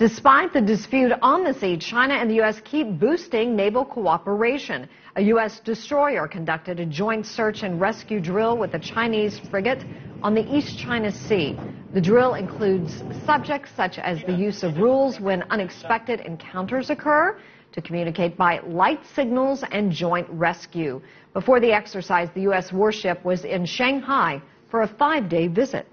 Despite the dispute on the sea, China and the U.S. keep boosting naval cooperation. A U.S. destroyer conducted a joint search and rescue drill with a Chinese frigate on the East China Sea. The drill includes subjects such as the use of rules when unexpected encounters occur, to communicate by light signals and joint rescue. Before the exercise, the U.S. warship was in Shanghai for a five day visit.